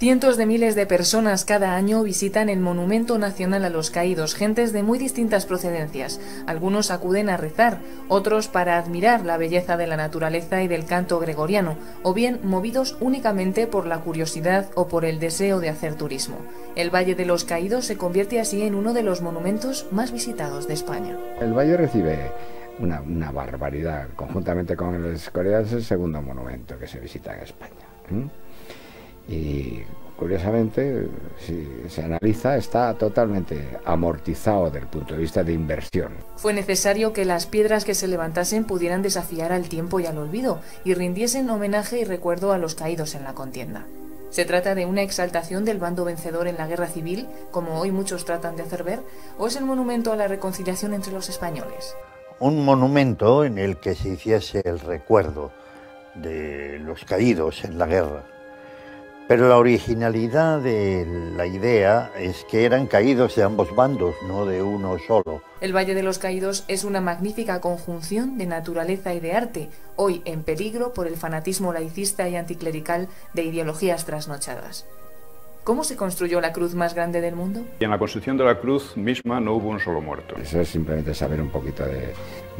Cientos de miles de personas cada año visitan el Monumento Nacional a los Caídos, gentes de muy distintas procedencias. Algunos acuden a rezar, otros para admirar la belleza de la naturaleza y del canto gregoriano, o bien movidos únicamente por la curiosidad o por el deseo de hacer turismo. El Valle de los Caídos se convierte así en uno de los monumentos más visitados de España. El valle recibe una, barbaridad. Conjuntamente con el Escorial es el segundo monumento que se visita en España y curiosamente, si se analiza, está totalmente amortizado desde el punto de vista de inversión. Fue necesario que las piedras que se levantasen pudieran desafiar al tiempo y al olvido y rindiesen homenaje y recuerdo a los caídos en la contienda. ¿Se trata de una exaltación del bando vencedor en la guerra civil, como hoy muchos tratan de hacer ver, o es el monumento a la reconciliación entre los españoles? Un monumento en el que se hiciese el recuerdo de los caídos en la guerra pero la originalidad de la idea es que eran caídos de ambos bandos, no de uno solo. El Valle de los Caídos es una magnífica conjunción de naturaleza y de arte, hoy en peligro por el fanatismo laicista y anticlerical de ideologías trasnochadas. ¿Cómo se construyó la cruz más grande del mundo? en la construcción de la cruz misma no hubo un solo muerto. Eso es simplemente saber un poquito de,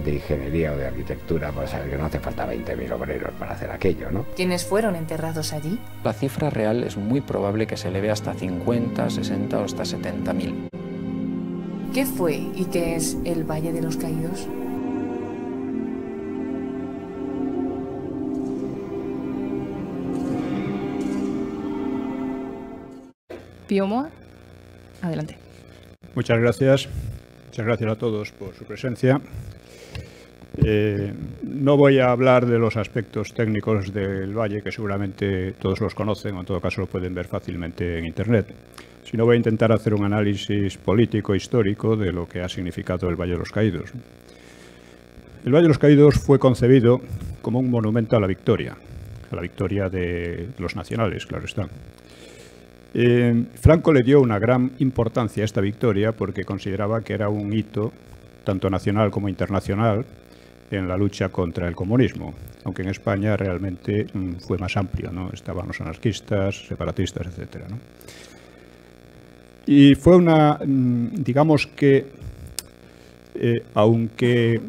ingeniería o de arquitectura para saber que no hace falta 20.000 obreros para hacer aquello, ¿no? ¿Quiénes fueron enterrados allí? La cifra real es muy probable que se eleve hasta 50, 60 o hasta 70.000. ¿Qué fue y qué es el Valle de los Caídos? Piomoa, adelante. Muchas gracias. Muchas gracias a todos por su presencia. Eh, no voy a hablar de los aspectos técnicos del valle, que seguramente todos los conocen, o en todo caso lo pueden ver fácilmente en Internet, sino voy a intentar hacer un análisis político histórico de lo que ha significado el Valle de los Caídos. El Valle de los Caídos fue concebido como un monumento a la victoria, a la victoria de los nacionales, claro está. Eh, Franco le dio una gran importancia a esta victoria porque consideraba que era un hito, tanto nacional como internacional, en la lucha contra el comunismo, aunque en España realmente mm, fue más amplio, ¿no? estaban los anarquistas, separatistas, etc. Y fue una, mm, digamos que, eh, aunque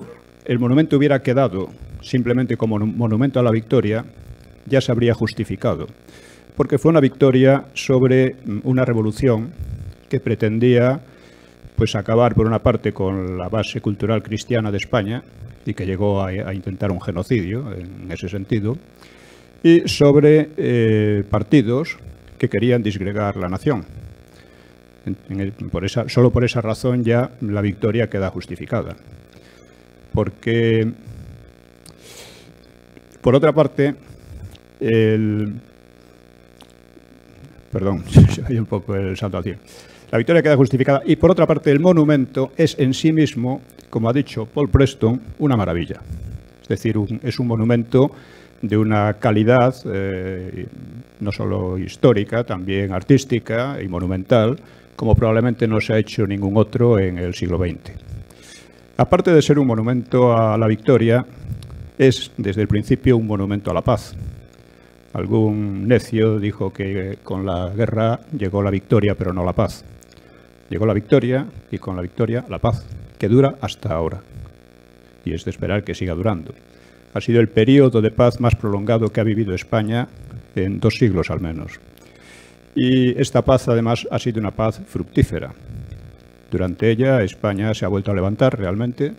el monumento hubiera quedado simplemente como monumento a la victoria, ya se habría justificado porque fue una victoria sobre mm, una revolución que pretendía pues acabar por una parte con la base cultural cristiana de España y que llegó a, intentar un genocidio en ese sentido y sobre eh, partidos que querían disgregar la nación. por esa, solo por esa razón ya la victoria queda justificada. Porque, por otra parte, el, Perdón, se un poco el salto al La victoria queda justificada y por otra parte el monumento es en sí mismo, como ha dicho Paul Preston, una maravilla. Es decir, es un monumento de una calidad eh, no solo histórica, también artística y monumental, como probablemente no se ha hecho ningún otro en el siglo XX. Aparte de ser un monumento a la victoria, es desde el principio un monumento a la paz, Algún necio dijo que con la guerra llegó la victoria, pero no la paz. Llegó la victoria y con la victoria la paz, que dura hasta ahora. Y es de esperar que siga durando. Ha sido el periodo de paz más prolongado que ha vivido España en dos siglos al menos. Y esta paz además ha sido una paz fructífera. Durante ella España se ha vuelto a levantar realmente,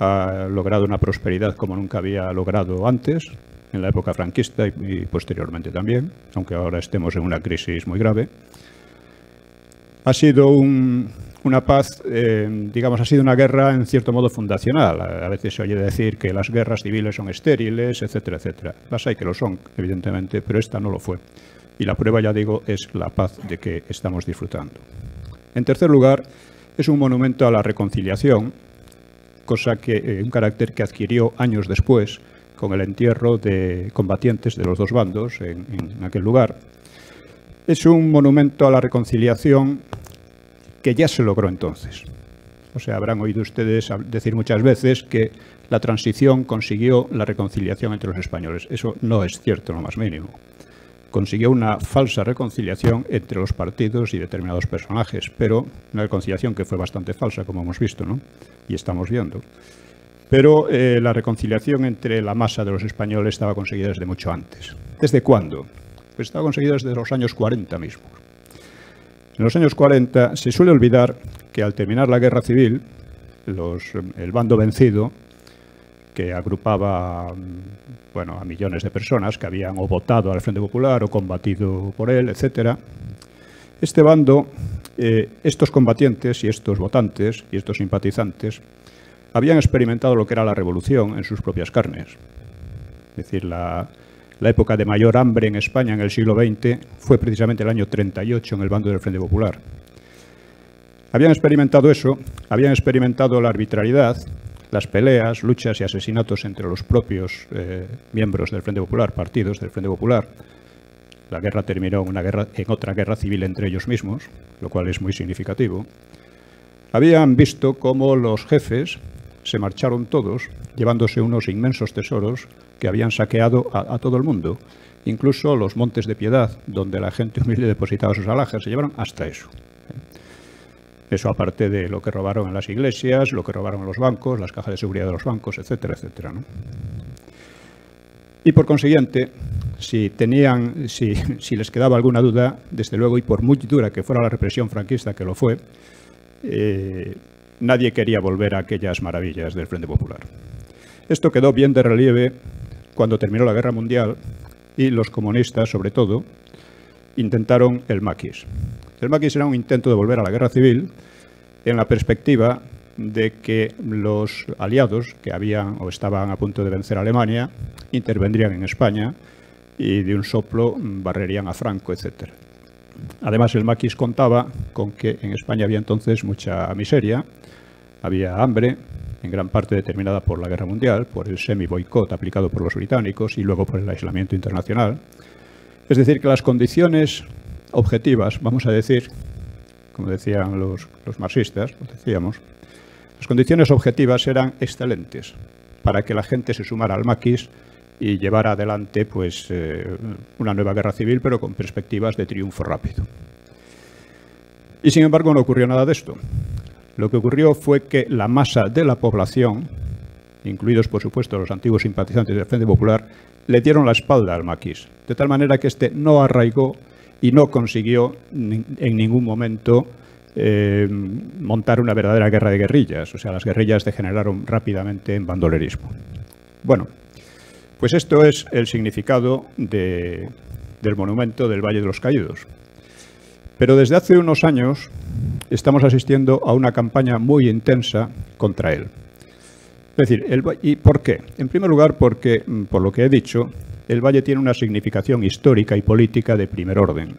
ha logrado una prosperidad como nunca había logrado antes, en la época franquista y, posteriormente también, aunque ahora estemos en una crisis muy grave. Ha sido una paz, eh, digamos, ha sido una guerra en cierto modo fundacional. A veces se oye decir que las guerras civiles son estériles, etcétera, etcétera. Las hay que lo son, evidentemente, pero esta no lo fue. Y la prueba, ya digo, es la paz de que estamos disfrutando. En tercer lugar, es un monumento a la reconciliación, cosa que, eh, un carácter que adquirió años después, con el entierro de combatientes de los dos bandos en, aquel lugar. Es un monumento a la reconciliación que ya se logró entonces. O sea, habrán oído ustedes decir muchas veces que la transición consiguió la reconciliación entre los españoles. Eso no es cierto, lo más mínimo. consiguió una falsa reconciliación entre los partidos y determinados personajes, pero una reconciliación que fue bastante falsa, como hemos visto, ¿no? Y estamos viendo. Pero eh, la reconciliación entre la masa de los españoles estaba conseguida desde mucho antes. ¿Desde cuándo? Pues estaba conseguida desde los años 40 mismo. En los años 40 se suele olvidar que al terminar la guerra civil, el bando vencido, que agrupaba bueno, a millones de personas que habían o votado al Frente Popular o combatido por él, etc. Este bando, eh, estos combatientes y estos votantes y estos simpatizantes habían experimentado lo que era la revolución en sus propias carnes. Es decir, la, época de mayor hambre en España en el siglo XX fue precisamente el año 38 en el bando del Frente Popular. Habían experimentado eso, habían experimentado la arbitrariedad, las peleas, luchas y asesinatos entre los propios eh, miembros del Frente Popular, partidos del Frente Popular. La guerra terminó una guerra, en otra guerra civil entre ellos mismos, lo cual es muy significativo. Habían visto cómo los jefes se marcharon todos, llevándose unos inmensos tesoros que habían saqueado a, todo el mundo. Incluso los montes de piedad, donde la gente humilde depositaba sus alhajas, se llevaron hasta eso. Eso aparte de lo que robaron en las iglesias, lo que robaron en los bancos, las cajas de seguridad de los bancos, etcétera, etcétera. Y por consiguiente, si tenían, si, si, les quedaba alguna duda, desde luego, y por muy dura que fuera la represión franquista, que lo fue, eh, nadie quería volver a aquellas maravillas del Frente Popular. Esto quedó bien de relieve cuando terminó la Guerra Mundial y los comunistas, sobre todo, intentaron el maquis. El maquis era un intento de volver a la guerra civil en la perspectiva de que los aliados que habían o estaban a punto de vencer a Alemania intervendrían en España y de un soplo barrerían a Franco, etc. Además, el maquis contaba con que en España había entonces mucha miseria, había hambre, en gran parte determinada por la guerra mundial, por el semi-boicot aplicado por los británicos y luego por el aislamiento internacional. Es decir, que las condiciones objetivas, vamos a decir, como decían los, marxistas, decíamos, las condiciones objetivas eran excelentes para que la gente se sumara al maquis y llevara adelante pues, eh, una nueva guerra civil, pero con perspectivas de triunfo rápido. Y sin embargo no ocurrió nada de esto. Lo que ocurrió fue que la masa de la población, incluidos por supuesto los antiguos simpatizantes del Frente Popular, le dieron la espalda al maquis, de tal manera que éste no arraigó y no consiguió en ningún momento eh, montar una verdadera guerra de guerrillas. O sea, las guerrillas degeneraron rápidamente en bandolerismo. Bueno, pues esto es el significado del monumento del Valle de los Caídos. Pero desde hace unos años estamos asistiendo a una campaña muy intensa contra él. Es decir, ¿y por qué? En primer lugar, porque, mm, por lo que he dicho, el valle tiene una significación histórica y política de primer orden.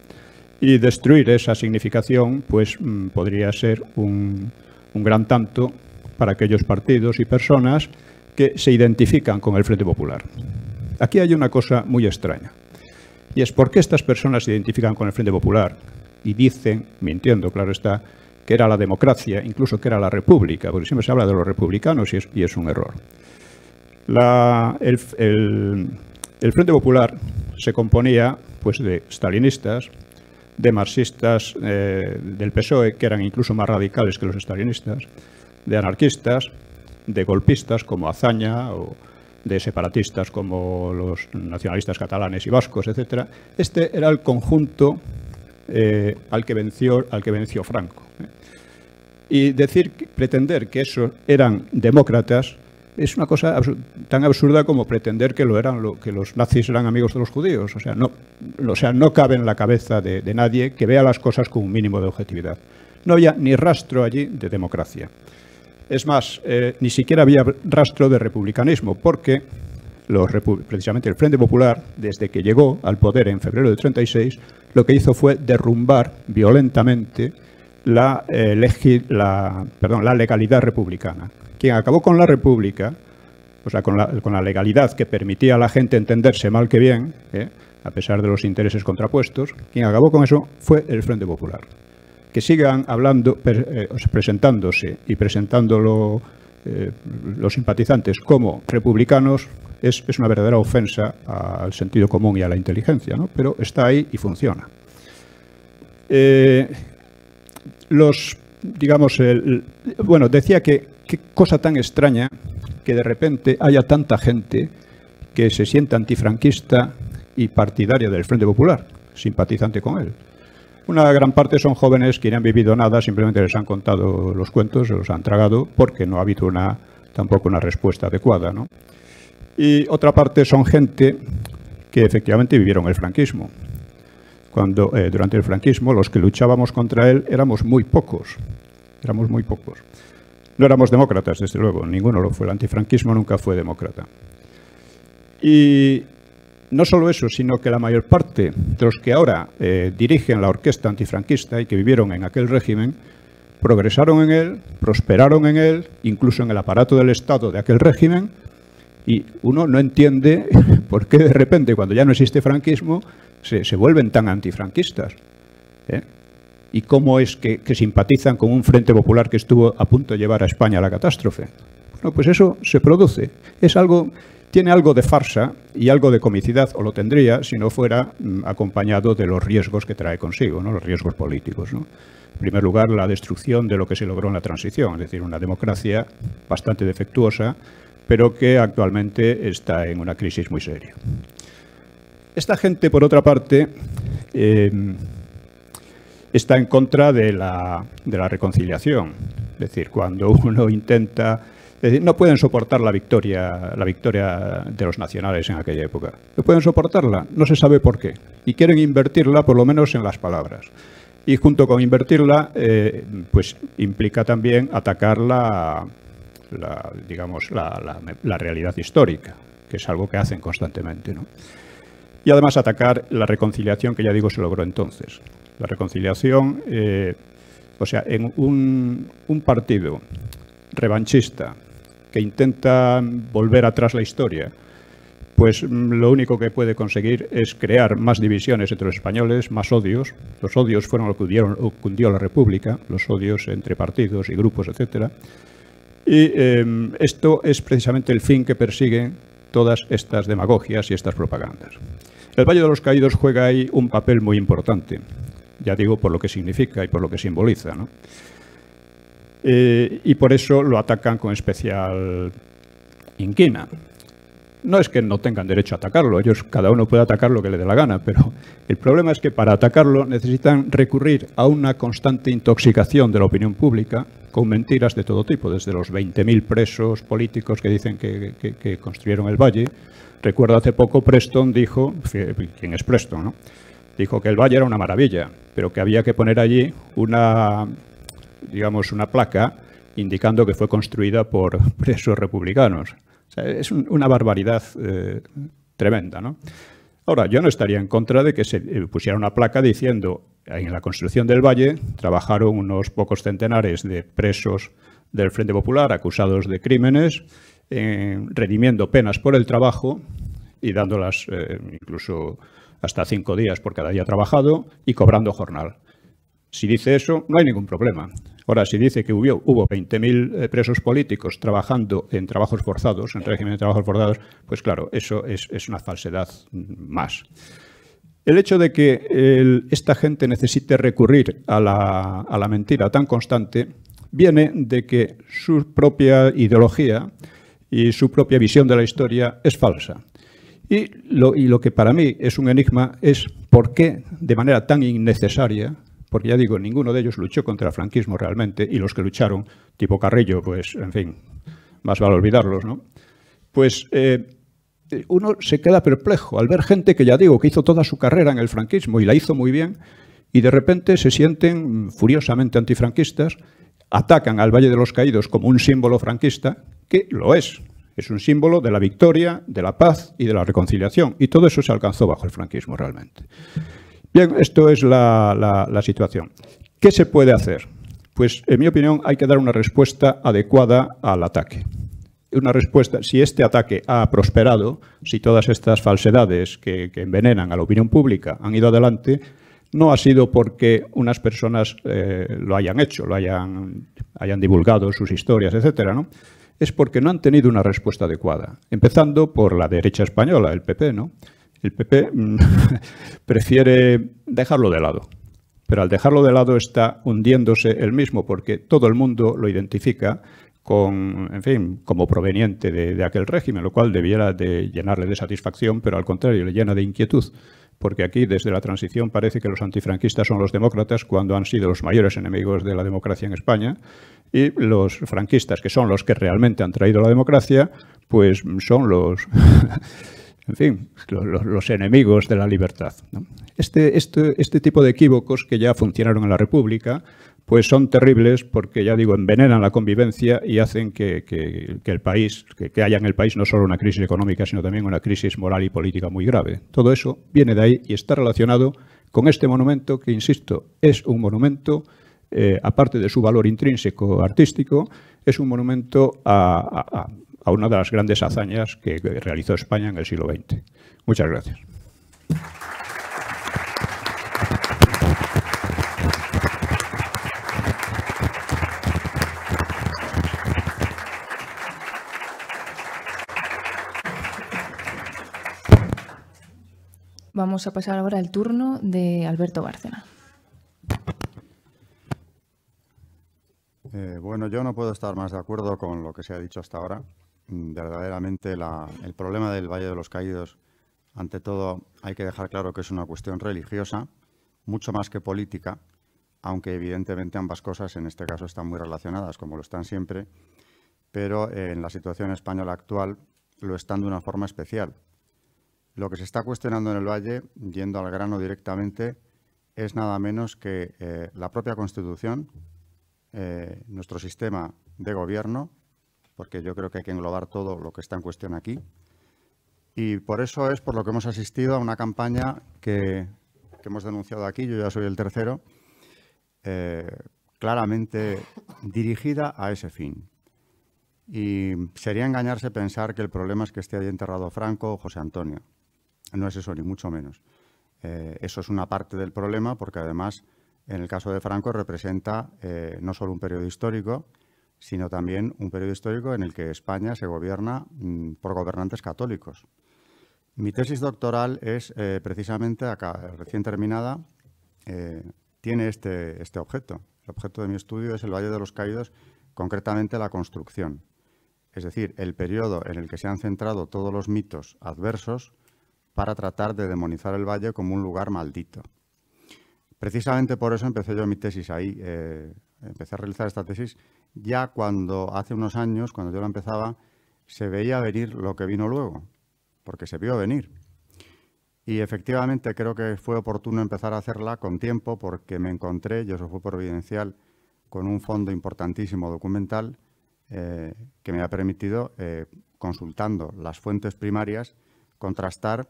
Y destruir esa significación pues, mm, podría ser un, gran tanto para aquellos partidos y personas que se identifican con el Frente Popular. Aquí hay una cosa muy extraña. Y es por qué estas personas se identifican con el Frente Popular y dicen, mintiendo, claro está, que era la democracia, incluso que era la república, porque siempre se habla de los republicanos y es, un error. el, Frente Popular se componía pues, de stalinistas, de marxistas eh, del PSOE, que eran incluso más radicales que los stalinistas, de anarquistas, de golpistas como Azaña o de separatistas como los nacionalistas catalanes y vascos, etc. Este era el conjunto eh, al, que venció, al que venció Franco. ¿eh? Y decir, pretender que esos eran demócratas es una cosa tan absurda como pretender que lo eran que los nazis eran amigos de los judíos. O sea, no, o sea, no cabe en la cabeza de, nadie que vea las cosas con un mínimo de objetividad. No había ni rastro allí de democracia. Es más, eh, ni siquiera había rastro de republicanismo, porque precisamente el Frente Popular, desde que llegó al poder en febrero de 36, lo que hizo fue derrumbar violentamente la, eh, la legalidad republicana quien acabó con la República, o sea, con la, legalidad que permitía a la gente entenderse mal que bien, ¿eh? a pesar de los intereses contrapuestos, quien acabó con eso fue el Frente Popular. Que sigan hablando, eh, presentándose y presentándolo eh, los simpatizantes como republicanos, es, una verdadera ofensa al sentido común y a la inteligencia, ¿no? pero está ahí y funciona. Eh, los, digamos, el, bueno, decía que qué cosa tan extraña que de repente haya tanta gente que se sienta antifranquista y partidaria del Frente Popular, simpatizante con él. Una gran parte son jóvenes que no han vivido nada, simplemente les han contado los cuentos, se los han tragado, porque no ha habido una, tampoco una respuesta adecuada. ¿no? Y otra parte son gente que efectivamente vivieron el franquismo. Cuando eh, durante el franquismo los que luchábamos contra él éramos muy pocos, éramos muy pocos. No éramos demócratas, desde luego, ninguno lo fue. El antifranquismo nunca fue demócrata. Y no solo eso, sino que la mayor parte de los que ahora eh, dirigen la orquesta antifranquista y que vivieron en aquel régimen, progresaron en él, prosperaron en él, incluso en el aparato del Estado de aquel régimen, y uno no entiende por qué de repente, cuando ya no existe franquismo, se, vuelven tan antifranquistas. ¿eh? ¿Y cómo es que, que, simpatizan con un Frente Popular que estuvo a punto de llevar a España a la catástrofe? Bueno, pues eso se produce. Es algo tiene algo de farsa y algo de comicidad, o lo tendría si no fuera mm, acompañado de los riesgos que trae consigo, ¿no? los riesgos políticos. En primer lugar, la destrucción de lo que se logró en la transición, es decir, una democracia bastante defectuosa, pero que actualmente está en una crisis muy seria. Esta gente, por otra parte, em, está en contra de la, de la reconciliación. Es decir, cuando uno intenta es decir, no pueden soportar la victoria, la victoria de los nacionales en aquella época. No pueden soportarla, no se sabe por qué. Y quieren invertirla, por lo menos en las palabras. Y junto con invertirla, eh, pues implica también atacar la, digamos, la, realidad histórica, que es algo que hacen constantemente. Y además atacar la reconciliación que ya digo se logró entonces. La reconciliación, eh, o sea, en un partido revanchista que intenta volver atrás la historia, pues mm, lo único que puede conseguir es crear más divisiones entre los españoles, más odios. Los odios fueron lo que cundió la República, los odios entre partidos y grupos, etc. Y em, esto es precisamente el fin que persiguen todas estas demagogias y estas propagandas. El Valle de los Caídos juega ahí un papel muy importante, ya digo por lo que significa y por lo que simboliza. ¿no? Eh, y por eso lo atacan con especial inquina. No es que no tengan derecho a atacarlo, ellos cada uno puede atacar lo que le dé la gana, pero el problema es que para atacarlo necesitan recurrir a una constante intoxicación de la opinión pública con mentiras de todo tipo, desde los 20.000 presos políticos que dicen que, construyeron el valle. Recuerdo hace poco Preston dijo, ¿quién es Preston? No? Dijo que el valle era una maravilla, pero que había que poner allí una digamos, una placa indicando que fue construida por presos republicanos. es una barbaridad eh, tremenda, ¿no? Ahora, yo no estaría en contra de que se eh, pusiera una placa diciendo en la construcción del valle trabajaron unos pocos centenares de presos del Frente Popular acusados de crímenes, eh, redimiendo penas por el trabajo y dándolas incluso hasta cinco días por cada día trabajado y cobrando jornal. Si dice eso, no hay ningún problema. Ahora, si dice que hubo, hubo 20.000 eh, presos políticos trabajando en trabajos forzados, en régimen de trabajos forzados, pues claro, eso es, una falsedad más. El hecho de que esta gente necesite recurrir a la, mentira tan constante viene de que su propia ideología y su propia visión de la historia es falsa. Y lo que para mí es un enigma es por qué, de manera tan innecesaria, porque ya digo, ninguno de ellos luchó contra el franquismo realmente, y los que lucharon, tipo Carrillo, pues, en fin, más vale olvidarlos, ¿no? Pues eh, uno se queda perplejo al ver gente que, ya digo, que hizo toda su carrera en el franquismo y la hizo muy bien, y de repente se sienten furiosamente antifranquistas, atacan al Valle de los Caídos como un símbolo franquista, que lo es, es un símbolo de la victoria, de la paz y de la reconciliación, y todo eso se alcanzó bajo el franquismo realmente. Bien, esto es la, situación. ¿Qué se puede hacer? Pues, en mi opinión, hay que dar una respuesta adecuada al ataque. Una respuesta, si este ataque ha prosperado, si todas estas falsedades que, envenenan a la opinión pública han ido adelante, no ha sido porque unas personas eh, lo hayan hecho, lo hayan, hayan divulgado sus historias, etcétera, ¿no? es porque no han tenido una respuesta adecuada, empezando por la derecha española, el PP, ¿no? El PP mm, prefiere dejarlo de lado, pero al dejarlo de lado está hundiéndose él mismo porque todo el mundo lo identifica con, en fin, como proveniente de, aquel régimen, lo cual debiera de llenarle de satisfacción, pero al contrario, le llena de inquietud, porque aquí desde la transición parece que los antifranquistas son los demócratas cuando han sido los mayores enemigos de la democracia en España, y los franquistas, que son los que realmente han traído la democracia, pues son los... en fin, los, enemigos de la libertad. Este, este, este tipo de equívocos que ya funcionaron en la República pues son terribles porque, ya digo, envenenan la convivencia y hacen que, el país, que, haya en el país no solo una crisis económica, sino también una crisis moral y política muy grave. Todo eso viene de ahí y está relacionado con este monumento que, insisto, es un monumento, eh, aparte de su valor intrínseco artístico, es un monumento a, a una de las grandes hazañas que realizó España en el siglo XX. Muchas gracias. Vamos a pasar ahora al turno de Alberto Bárcena. Eh, bueno, yo no puedo estar más de acuerdo con lo que se ha dicho hasta ahora. Mm, verdaderamente el problema del Valle de los Caídos, ante todo, hay que dejar claro que es una cuestión religiosa, mucho más que política, aunque evidentemente ambas cosas en este caso están muy relacionadas, como lo están siempre, pero en la situación española actual lo están de una forma especial, lo que se está cuestionando en el Valle, yendo al grano directamente, es nada menos que eh, la propia Constitución, eh, nuestro sistema de gobierno, porque yo creo que hay que englobar todo lo que está en cuestión aquí. Y por eso es por lo que hemos asistido a una campaña que, hemos denunciado aquí, yo ya soy el tercero, eh, claramente dirigida a ese fin. Y sería engañarse pensar que el problema es que esté ahí enterrado Franco o José Antonio. No es eso, ni mucho menos. Eh, eso es una parte del problema porque además, en el caso de Franco, representa eh, no solo un periodo histórico, sino también un periodo histórico en el que España se gobierna mm, por gobernantes católicos. Mi tesis doctoral es eh, precisamente, acá, recién terminada, tiene este, este objeto. El objeto de mi estudio es el Valle de los Caídos, concretamente la construcción. Es decir, el periodo en el que se han centrado todos los mitos adversos para tratar de demonizar el valle como un lugar maldito. Precisamente por eso empecé yo mi tesis ahí. Eh, empecé a realizar esta tesis ya cuando hace unos años, cuando yo la empezaba, se veía venir lo que vino luego, porque se vio venir. Y efectivamente creo que fue oportuno empezar a hacerla con tiempo porque me encontré, y eso fue providencial, con un fondo importantísimo documental eh, que me ha permitido, eh, consultando las fuentes primarias, contrastar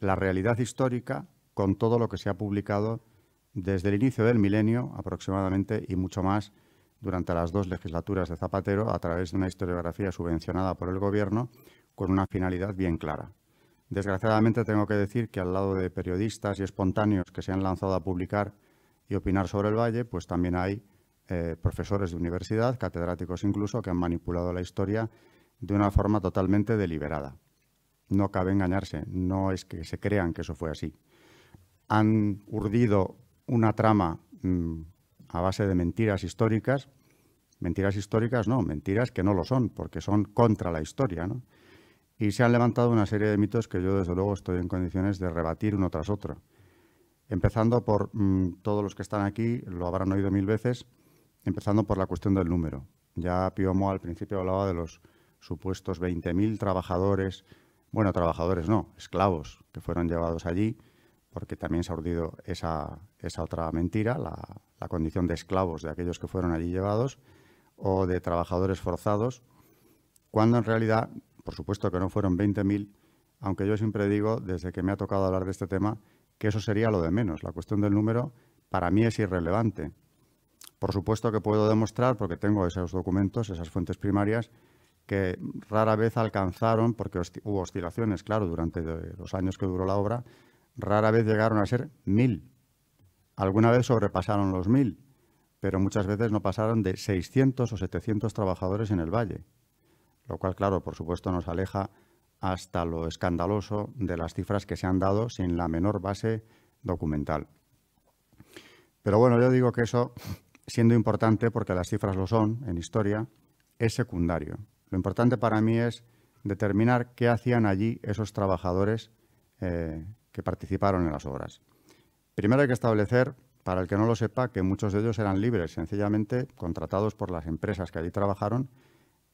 la realidad histórica con todo lo que se ha publicado desde el inicio del milenio aproximadamente y mucho más durante las dos legislaturas de Zapatero a través de una historiografía subvencionada por el Gobierno con una finalidad bien clara. Desgraciadamente tengo que decir que al lado de periodistas y espontáneos que se han lanzado a publicar y opinar sobre el Valle, pues también hay eh, profesores de universidad, catedráticos incluso, que han manipulado la historia de una forma totalmente deliberada no cabe engañarse, no es que se crean que eso fue así. Han urdido una trama mm, a base de mentiras históricas, mentiras históricas no, mentiras que no lo son, porque son contra la historia, ¿no? Y se han levantado una serie de mitos que yo desde luego estoy en condiciones de rebatir uno tras otro. Empezando por mm, todos los que están aquí, lo habrán oído mil veces, empezando por la cuestión del número. Ya Piomo al principio hablaba de los supuestos 20.000 trabajadores bueno, trabajadores no, esclavos que fueron llevados allí, porque también se ha urdido esa, otra mentira, la, condición de esclavos de aquellos que fueron allí llevados, o de trabajadores forzados, cuando en realidad, por supuesto que no fueron 20.000, aunque yo siempre digo, desde que me ha tocado hablar de este tema, que eso sería lo de menos. La cuestión del número para mí es irrelevante. Por supuesto que puedo demostrar, porque tengo esos documentos, esas fuentes primarias, que rara vez alcanzaron, porque hubo oscilaciones, claro, durante los años que duró la obra, rara vez llegaron a ser mil. Alguna vez sobrepasaron los mil, pero muchas veces no pasaron de 600 o 700 trabajadores en el valle. lo cual, claro, por supuesto nos aleja hasta lo escandaloso de las cifras que se han dado sin la menor base documental. Pero bueno, yo digo que eso, siendo importante, porque las cifras lo son en historia, es secundario. Lo importante para mí es determinar qué hacían allí esos trabajadores eh, que participaron en las obras. Primero hay que establecer, para el que no lo sepa, que muchos de ellos eran libres, sencillamente contratados por las empresas que allí trabajaron,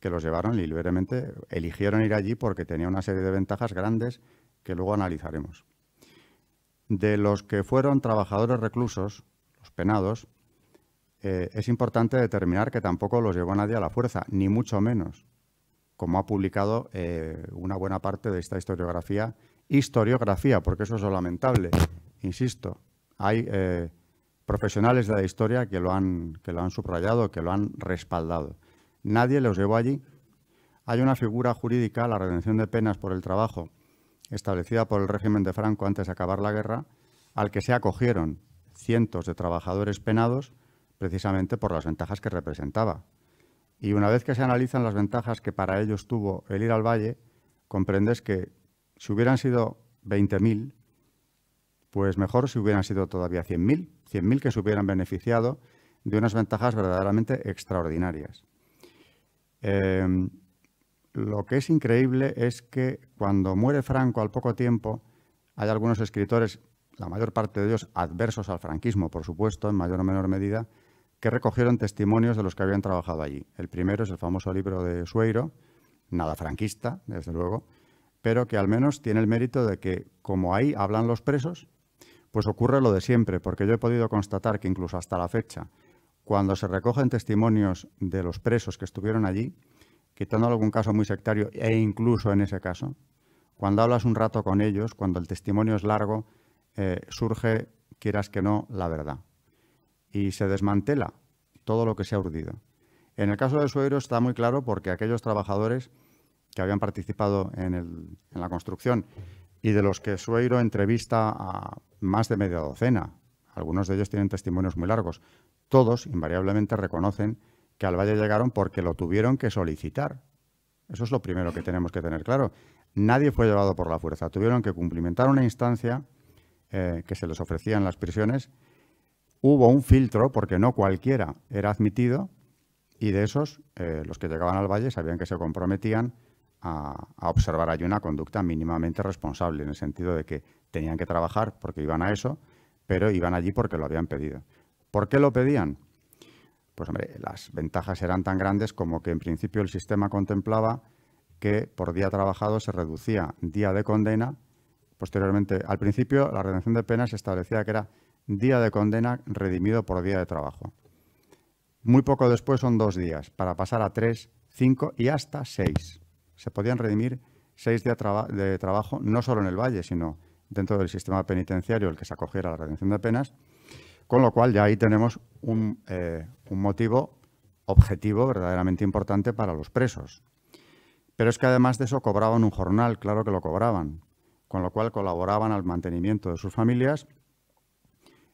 que los llevaron libremente, eligieron ir allí porque tenía una serie de ventajas grandes que luego analizaremos. De los que fueron trabajadores reclusos, los penados, eh, es importante determinar que tampoco los llevó nadie a la fuerza, ni mucho menos, como ha publicado eh, una buena parte de esta historiografía. Historiografía, porque eso es lo lamentable. Insisto, hay eh, profesionales de la historia que lo, han, que lo han subrayado, que lo han respaldado. Nadie los llevó allí. Hay una figura jurídica, la redención de penas por el trabajo, establecida por el régimen de Franco antes de acabar la guerra, al que se acogieron cientos de trabajadores penados precisamente por las ventajas que representaba. Y una vez que se analizan las ventajas que para ellos tuvo el ir al valle, comprendes que si hubieran sido 20.000, pues mejor si hubieran sido todavía 100.000, 100.000 que se hubieran beneficiado de unas ventajas verdaderamente extraordinarias. Em, lo que es increíble es que cuando muere Franco al poco tiempo, hay algunos escritores, la mayor parte de ellos adversos al franquismo, por supuesto, en mayor o menor medida, que recogieron testimonios de los que habían trabajado allí. El primero es el famoso libro de Sueiro, nada franquista, desde luego, pero que al menos tiene el mérito de que, como ahí hablan los presos, pues ocurre lo de siempre, porque yo he podido constatar que incluso hasta la fecha, cuando se recogen testimonios de los presos que estuvieron allí, quitando algún caso muy sectario e incluso en ese caso, cuando hablas un rato con ellos, cuando el testimonio es largo, eh, surge, quieras que no, la verdad. Y se desmantela todo lo que se ha urdido. En el caso de Suero está muy claro porque aquellos trabajadores que habían participado en, la construcción y de los que Sueiro entrevista a más de media docena, algunos de ellos tienen testimonios muy largos, todos invariablemente reconocen que al Valle llegaron porque lo tuvieron que solicitar. Eso es lo primero que tenemos que tener claro. Nadie fue llevado por la fuerza. Tuvieron que cumplimentar una instancia eh, que se les ofrecía en las prisiones. Hubo un filtro porque no cualquiera era admitido y de esos, eh, los que llegaban al Valle sabían que se comprometían a, observar allí una conducta mínimamente responsable, en el sentido de que tenían que trabajar porque iban a eso, pero iban allí porque lo habían pedido. ¿Por qué lo pedían? Pues hombre, las ventajas eran tan grandes como que en principio el sistema contemplaba que por día trabajado se reducía día de condena. Posteriormente, al principio, la redención de penas establecía que era día de condena redimido por día de trabajo. Muy poco después son dos días, para pasar a tres, cinco y hasta seis. Se podían redimir seis días de trabajo, no solo en el Valle, sino dentro del sistema penitenciario, el que se acogiera a la redención de penas, con lo cual ya ahí tenemos eh, un, motivo objetivo verdaderamente importante para los presos. Pero es que además de eso cobraban un jornal, claro que lo cobraban, con lo cual colaboraban al mantenimiento de sus familias,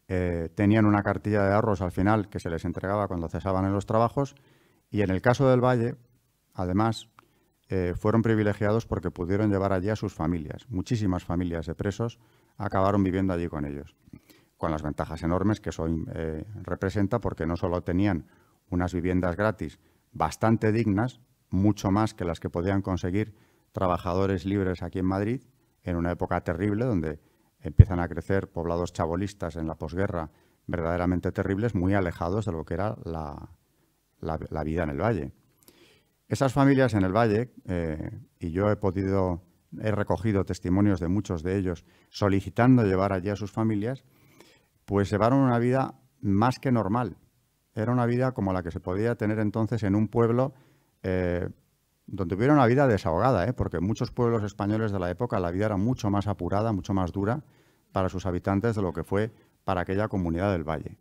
eh, tenían una cartilla de ahorros al final que se les entregaba cuando cesaban en los trabajos y en el caso del Valle, además, eh, fueron privilegiados porque pudieron llevar allí a sus familias. Muchísimas familias de presos acabaron viviendo allí con ellos con las ventajas enormes que eso eh, representa, porque no solo tenían unas viviendas gratis bastante dignas, mucho más que las que podían conseguir trabajadores libres aquí en Madrid, en una época terrible donde empiezan a crecer poblados chabolistas en la posguerra verdaderamente terribles, muy alejados de lo que era la, vida en el valle. Esas familias en el valle, eh, y yo he podido, he recogido testimonios de muchos de ellos solicitando llevar allí a sus familias, pues llevaron una vida más que normal. Era una vida como la que se podía tener entonces en un pueblo eh, donde hubiera una vida desahogada, ¿eh? porque en muchos pueblos españoles de la época la vida era mucho más apurada, mucho más dura para sus habitantes de lo que fue para aquella comunidad del valle.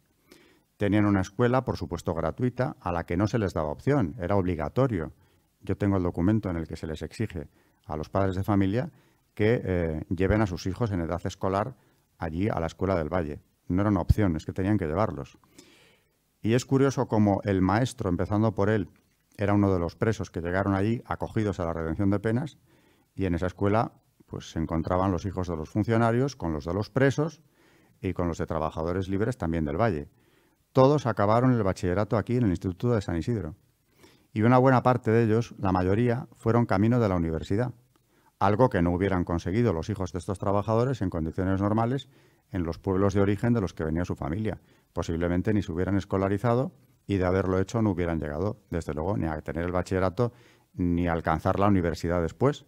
Tenían una escuela, por supuesto gratuita, a la que no se les daba opción, era obligatorio. Yo tengo el documento en el que se les exige a los padres de familia que eh, lleven a sus hijos en edad escolar allí a la escuela del valle no era una opción, es que tenían que llevarlos. Y es curioso cómo el maestro, empezando por él, era uno de los presos que llegaron allí acogidos a la redención de penas y en esa escuela pues se encontraban los hijos de los funcionarios con los de los presos y con los de trabajadores libres también del Valle. Todos acabaron el bachillerato aquí en el Instituto de San Isidro. Y una buena parte de ellos, la mayoría, fueron camino de la universidad, algo que no hubieran conseguido los hijos de estos trabajadores en condiciones normales en los pueblos de origen de los que venía su familia. Posiblemente ni se hubieran escolarizado y de haberlo hecho no hubieran llegado, desde luego, ni a tener el bachillerato ni a alcanzar la universidad después.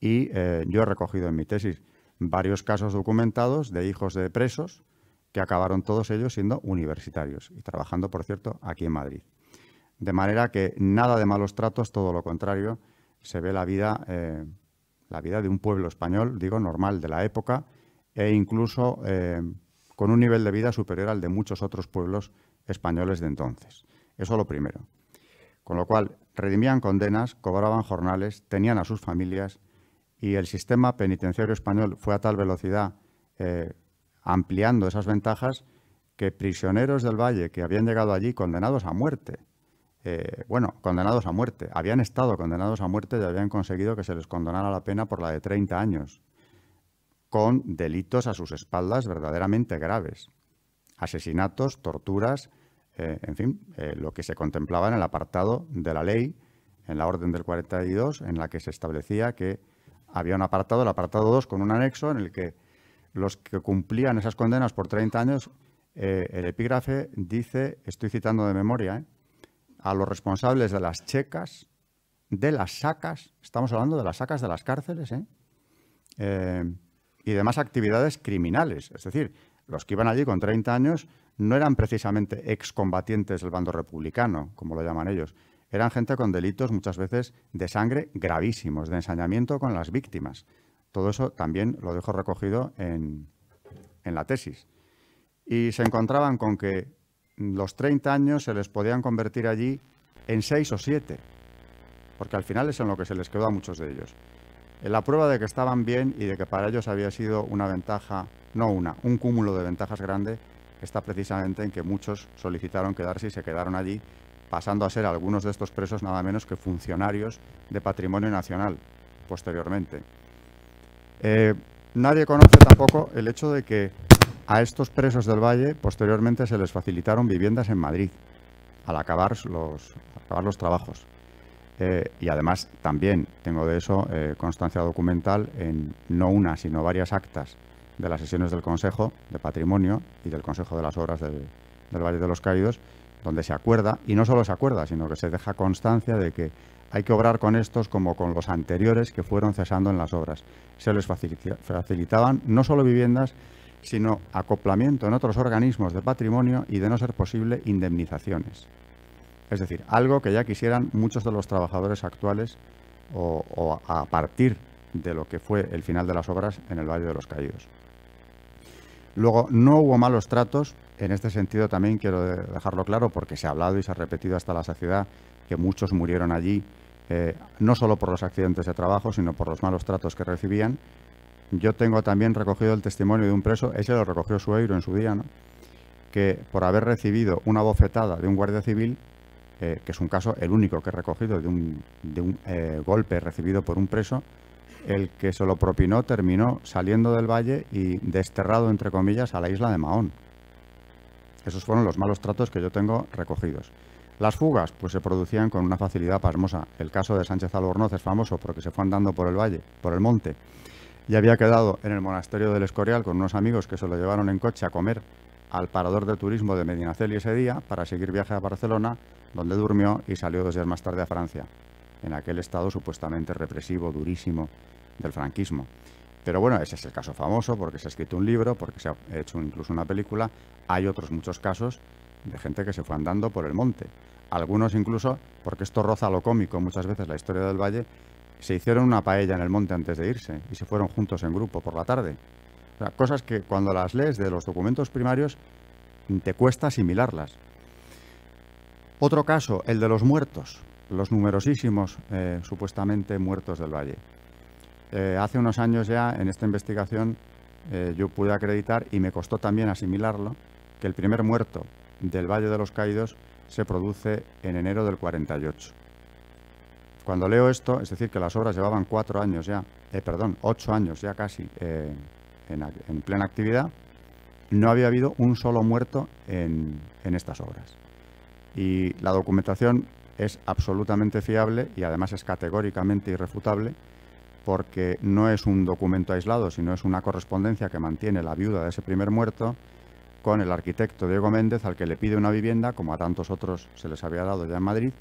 Y eh, yo he recogido en mi tesis varios casos documentados de hijos de presos que acabaron todos ellos siendo universitarios y trabajando, por cierto, aquí en Madrid. De manera que nada de malos tratos, todo lo contrario, se ve la vida, eh, la vida de un pueblo español, digo, normal de la época, e incluso eh, con un nivel de vida superior al de muchos otros pueblos españoles de entonces. Eso lo primero. Con lo cual, redimían condenas, cobraban jornales, tenían a sus familias y el sistema penitenciario español fue a tal velocidad eh, ampliando esas ventajas que prisioneros del Valle que habían llegado allí condenados a muerte, eh, bueno, condenados a muerte, habían estado condenados a muerte y habían conseguido que se les condonara la pena por la de 30 años, con delitos a sus espaldas verdaderamente graves, asesinatos, torturas, eh, en fin, eh, lo que se contemplaba en el apartado de la ley, en la orden del 42, en la que se establecía que había un apartado, el apartado 2, con un anexo en el que los que cumplían esas condenas por 30 años, eh, el epígrafe dice, estoy citando de memoria, a los responsables de las checas, de las sacas, estamos hablando de las sacas de las cárceles, y demás actividades criminales. Es decir, los que iban allí con 30 años no eran precisamente excombatientes del bando republicano, como lo llaman ellos. Eran gente con delitos muchas veces de sangre gravísimos, de ensañamiento con las víctimas. Todo eso también lo dejo recogido en, la tesis. Y se encontraban con que los 30 años se les podían convertir allí en 6 o 7, porque al final es en lo que se les quedó a muchos de ellos. En la prueba de que estaban bien y de que para ellos había sido una ventaja, no una, un cúmulo de ventajas grande, está precisamente en que muchos solicitaron quedarse y se quedaron allí, pasando a ser algunos de estos presos nada menos que funcionarios de patrimonio nacional posteriormente. Eh, nadie conoce tampoco el hecho de que a estos presos del Valle posteriormente se les facilitaron viviendas en Madrid al acabar los, trabajos. Eh, y además también tengo de eso eh, constancia documental en no una, sino varias actas de las sesiones del Consejo de Patrimonio y del Consejo de las Obras del, Valle de los Caídos, donde se acuerda, y no solo se acuerda, sino que se deja constancia de que hay que obrar con estos como con los anteriores que fueron cesando en las obras. Se les facilitaban no solo viviendas, sino acoplamiento en otros organismos de patrimonio y, de no ser posible, indemnizaciones. Es decir, algo que ya quisieran muchos de los trabajadores actuales o a partir de lo que fue el final de las obras en el Valle de los Caídos. Luego, no hubo malos tratos, en este sentido también quiero dejarlo claro porque se ha hablado y se ha repetido hasta la saciedad que muchos murieron allí, eh, no solo por los accidentes de trabajo, sino por los malos tratos que recibían. Yo tengo también recogido el testimonio de un preso, ese lo recogió Sueiro en su día, ¿no? que por haber recibido una bofetada de un guardia civil, eh, que es un caso el único que he recogido de un, eh, golpe recibido por un preso, el que se lo propinó terminó saliendo del valle y desterrado, entre comillas, a la isla de Mahón. Esos fueron los malos tratos que yo tengo recogidos. Las fugas, pues se producían con una facilidad pasmosa. El caso de Sánchez Albornoz es famoso porque se fue andando por el valle, por el monte, y había quedado en el monasterio del Escorial con unos amigos que se lo llevaron en coche a comer al parador de turismo de Medinaceli ese día para seguir viaje a Barcelona, donde durmió y salió dos días más tarde a Francia, en aquel estado supuestamente represivo, durísimo, del franquismo. Pero bueno, ese es el caso famoso porque se ha escrito un libro, porque se ha hecho incluso una película. Hay otros muchos casos de gente que se fue andando por el monte. Algunos incluso, porque esto roza lo cómico muchas veces la historia del valle, se hicieron una paella en el monte antes de irse y se fueron juntos en grupo por la tarde. cosas que cuando las lees de los documentos primarios te cuesta asimilarlas. Otro caso, el de los muertos, los numerosísimos eh, supuestamente muertos del valle. Eh, hace unos años ya en esta investigación eh, yo pude acreditar y me costó también asimilarlo que el primer muerto del Valle de los Caídos se produce en enero del 48. Cuando leo esto, es decir, que las obras llevaban cuatro años ya, eh, perdón, ocho años ya casi eh, en, en, plena actividad, no había habido un solo muerto en estas obras. Y la documentación es absolutamente fiable y además es categóricamente irrefutable porque no es un documento aislado, sino es una correspondencia que mantiene la viuda de ese primer muerto con el arquitecto Diego Méndez, al que le pide una vivienda, como a tantos otros se les había dado ya en Madrid,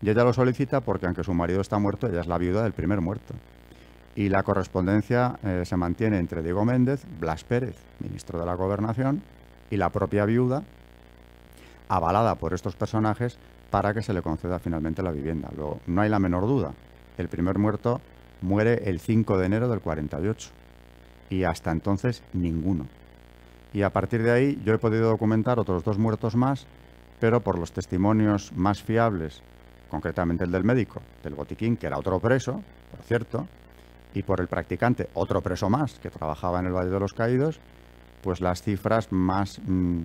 y ella lo solicita porque aunque su marido está muerto, ella es la viuda del primer muerto. Y la correspondencia eh, se mantiene entre Diego Méndez, Blas Pérez, ministro de la Gobernación, y la propia viuda, avalada por estos personajes para que se le conceda finalmente la vivienda. Luego, no hay la menor duda, el primer muerto muere el 5 de enero del 48 y hasta entonces ninguno. Y a partir de ahí yo he podido documentar otros dos muertos más, pero por los testimonios más fiables, concretamente el del médico, del botiquín, que era otro preso, por cierto, y por el practicante, otro preso más, que trabajaba en el Valle de los Caídos, pues las cifras más mm,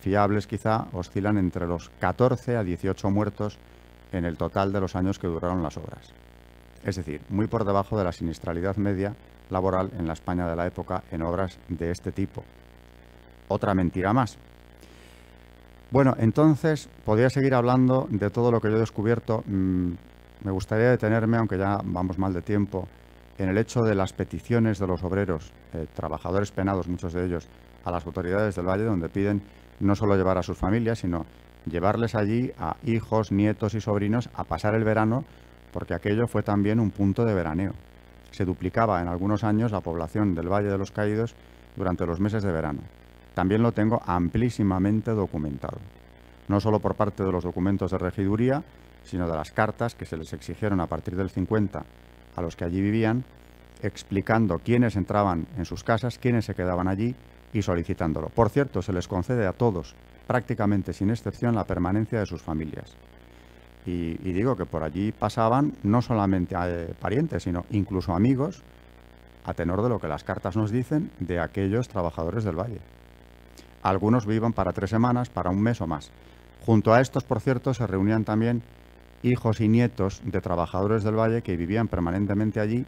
fiables quizá oscilan entre los 14 a 18 muertos en el total de los años que duraron las obras. Es decir, muy por debajo de la siniestralidad media laboral en la España de la época en obras de este tipo. Otra mentira más. Bueno, entonces podría seguir hablando de todo lo que yo he descubierto. Mm, me gustaría detenerme, aunque ya vamos mal de tiempo, en el hecho de las peticiones de los obreros, eh, trabajadores penados, muchos de ellos, a las autoridades del Valle, donde piden no solo llevar a sus familias, sino llevarles allí a hijos, nietos y sobrinos a pasar el verano, porque aquello fue también un punto de veraneo. Se duplicaba en algunos años la población del Valle de los Caídos durante los meses de verano. También lo tengo amplísimamente documentado, no solo por parte de los documentos de regiduría, sino de las cartas que se les exigieron a partir del 50 a los que allí vivían, explicando quiénes entraban en sus casas, quiénes se quedaban allí y solicitándolo. Por cierto, se les concede a todos, prácticamente sin excepción, la permanencia de sus familias. Y, digo que por allí pasaban no solamente eh, parientes, sino incluso amigos, a tenor de lo que las cartas nos dicen, de aquellos trabajadores del valle. Algunos vivan para tres semanas, para un mes o más. Junto a estos, por cierto, se reunían también hijos y nietos de trabajadores del valle que vivían permanentemente allí,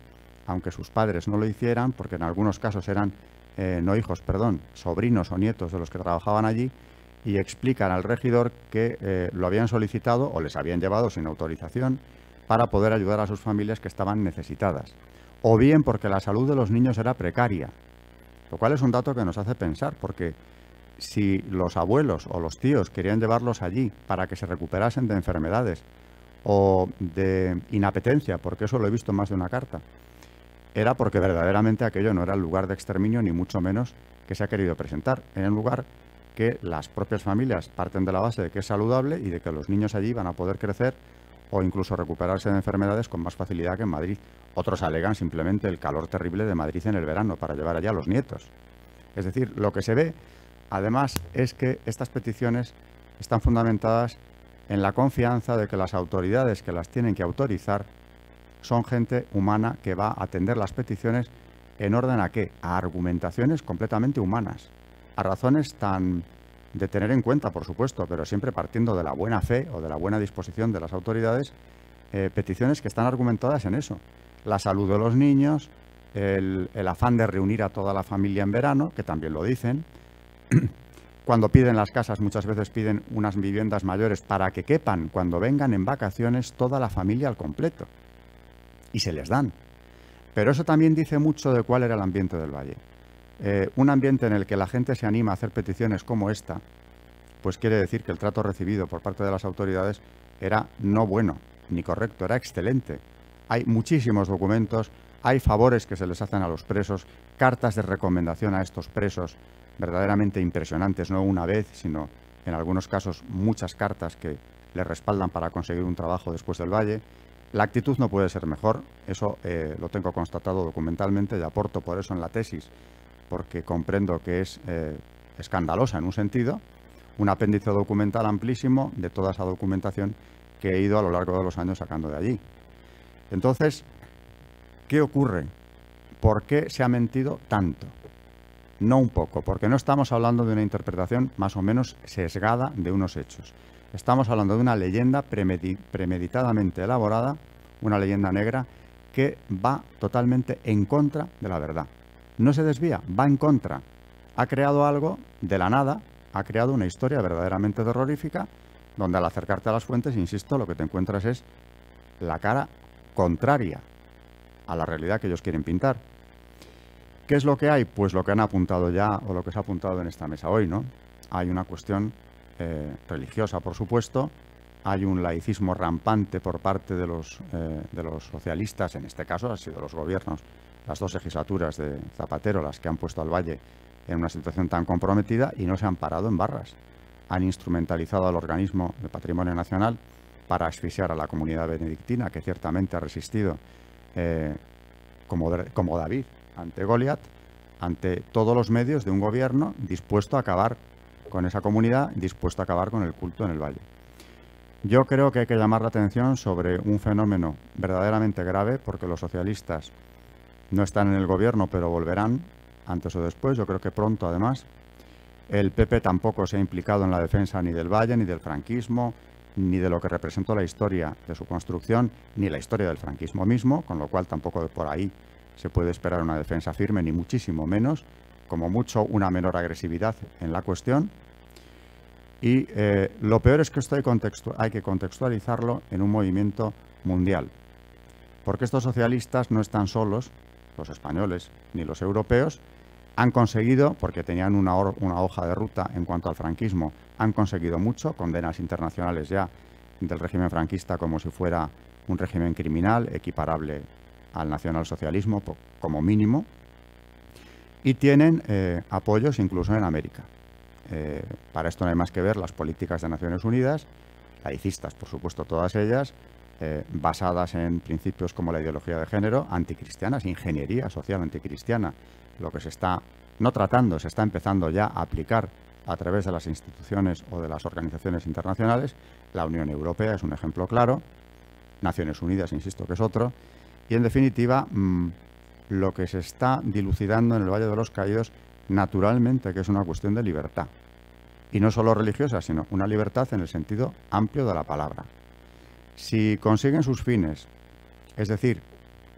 aunque sus padres no lo hicieran, porque en algunos casos eran eh, no hijos, perdón, sobrinos o nietos de los que trabajaban allí, y explican al regidor que eh, lo habían solicitado o les habían llevado sin autorización para poder ayudar a sus familias que estaban necesitadas, o bien porque la salud de los niños era precaria, lo cual es un dato que nos hace pensar, porque si los abuelos o los tíos querían llevarlos allí para que se recuperasen de enfermedades o de inapetencia, porque eso lo he visto en más de una carta, era porque verdaderamente aquello no era el lugar de exterminio, ni mucho menos que se ha querido presentar. Era un lugar que las propias familias parten de la base de que es saludable y de que los niños allí van a poder crecer o incluso recuperarse de enfermedades con más facilidad que en Madrid. Otros alegan simplemente el calor terrible de Madrid en el verano para llevar allá a los nietos. Es decir, lo que se ve, además, es que estas peticiones están fundamentadas en la confianza de que las autoridades que las tienen que autorizar son gente humana que va a atender las peticiones en orden a qué? A argumentaciones completamente humanas, a razones tan de tener en cuenta, por supuesto, pero siempre partiendo de la buena fe o de la buena disposición de las autoridades, eh, peticiones que están argumentadas en eso. La salud de los niños, el, el afán de reunir a toda la familia en verano, que también lo dicen. Cuando piden las casas, muchas veces piden unas viviendas mayores para que quepan cuando vengan en vacaciones toda la familia al completo y se les dan. Pero eso también dice mucho de cuál era el ambiente del valle. Eh, un ambiente en el que la gente se anima a hacer peticiones como esta, pues quiere decir que el trato recibido por parte de las autoridades era no bueno ni correcto, era excelente. Hay muchísimos documentos, hay favores que se les hacen a los presos, cartas de recomendación a estos presos verdaderamente impresionantes, no una vez, sino en algunos casos muchas cartas que le respaldan para conseguir un trabajo después del valle. La actitud no puede ser mejor, eso eh, lo tengo constatado documentalmente y aporto por eso en la tesis, porque comprendo que es eh, escandalosa en un sentido, un apéndice documental amplísimo de toda esa documentación que he ido a lo largo de los años sacando de allí. Entonces, ¿qué ocurre? ¿Por qué se ha mentido tanto? No un poco, porque no estamos hablando de una interpretación más o menos sesgada de unos hechos. Estamos hablando de una leyenda premeditadamente elaborada una leyenda negra que va totalmente en contra de la verdad. No se desvía, va en contra. Ha creado algo de la nada, ha creado una historia verdaderamente terrorífica, donde al acercarte a las fuentes, insisto, lo que te encuentras es la cara contraria a la realidad que ellos quieren pintar. ¿Qué es lo que hay? Pues lo que han apuntado ya o lo que se ha apuntado en esta mesa hoy, ¿no? Hay una cuestión eh, religiosa, por supuesto, hay un laicismo rampante por parte de los, eh, de los socialistas, en este caso han sido los gobiernos, las dos legislaturas de Zapatero las que han puesto al Valle en una situación tan comprometida y no se han parado en barras. Han instrumentalizado al organismo de patrimonio nacional para asfixiar a la comunidad benedictina, que ciertamente ha resistido eh, como David ante Goliat, ante todos los medios de un gobierno dispuesto a acabar con esa comunidad, dispuesto a acabar con el culto en el valle. Yo creo que hay que llamar la atención sobre un fenómeno verdaderamente grave, porque los socialistas no están en el gobierno, pero volverán antes o después, yo creo que pronto además. El PP tampoco se ha implicado en la defensa ni del Valle, ni del franquismo, ni de lo que representó la historia de su construcción, ni la historia del franquismo mismo, con lo cual tampoco por ahí se puede esperar una defensa firme, ni muchísimo menos, como mucho una menor agresividad en la cuestión. Y eh, lo peor es que esto hay, que contextualizarlo en un movimiento mundial, porque estos socialistas no están solos, los españoles ni los europeos, han conseguido, porque tenían una, una, hoja de ruta en cuanto al franquismo, han conseguido mucho, condenas internacionales ya del régimen franquista como si fuera un régimen criminal equiparable al nacionalsocialismo como mínimo, y tienen eh, apoyos incluso en América. Eh, para esto no hay más que ver las políticas de Naciones Unidas, laicistas, por supuesto, todas ellas, eh, basadas en principios como la ideología de género, anticristianas, ingeniería social anticristiana, lo que se está no tratando, se está empezando ya a aplicar a través de las instituciones o de las organizaciones internacionales. La Unión Europea es un ejemplo claro, Naciones Unidas, insisto, que es otro, y en definitiva, mm, lo que se está dilucidando en el Valle de los Caídos, naturalmente que es una cuestión de libertad. Y no solo religiosa, sino una libertad en el sentido amplio de la palabra. Si consiguen sus fines, es decir,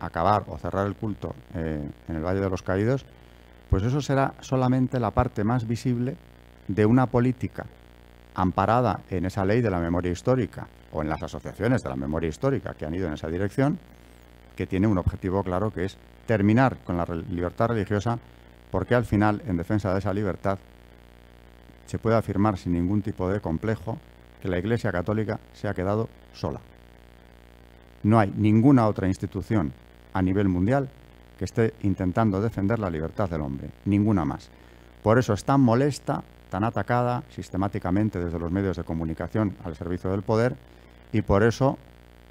acabar o cerrar el culto eh, en el Valle de los Caídos, pues eso será solamente la parte más visible de una política amparada en esa ley de la memoria histórica o en las asociaciones de la memoria histórica que han ido en esa dirección, que tiene un objetivo claro que es terminar con la libertad religiosa, porque al final, en defensa de esa libertad, se puede afirmar sin ningún tipo de complejo que la Iglesia Católica se ha quedado sola. No hay ninguna otra institución a nivel mundial que esté intentando defender la libertad del hombre, ninguna más. Por eso es tan molesta, tan atacada sistemáticamente desde los medios de comunicación al servicio del poder y por eso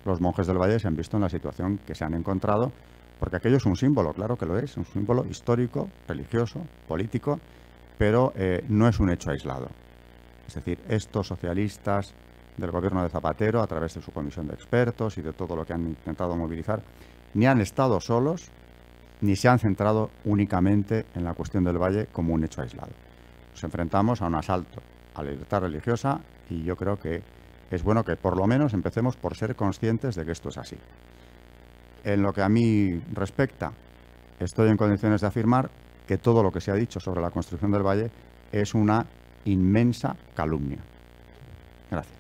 los monjes del Valle se han visto en la situación que se han encontrado, porque aquello es un símbolo, claro que lo es, un símbolo histórico, religioso, político, pero eh, no es un hecho aislado. Es decir, estos socialistas del gobierno de Zapatero, a través de su comisión de expertos y de todo lo que han intentado movilizar, ni han estado solos, ni se han centrado únicamente en la cuestión del Valle como un hecho aislado. Nos enfrentamos a un asalto a la libertad religiosa y yo creo que es bueno que por lo menos empecemos por ser conscientes de que esto es así. En lo que a mí respecta, estoy en condiciones de afirmar que todo lo que se ha dicho sobre la construcción del valle es una inmensa calumnia. Gracias.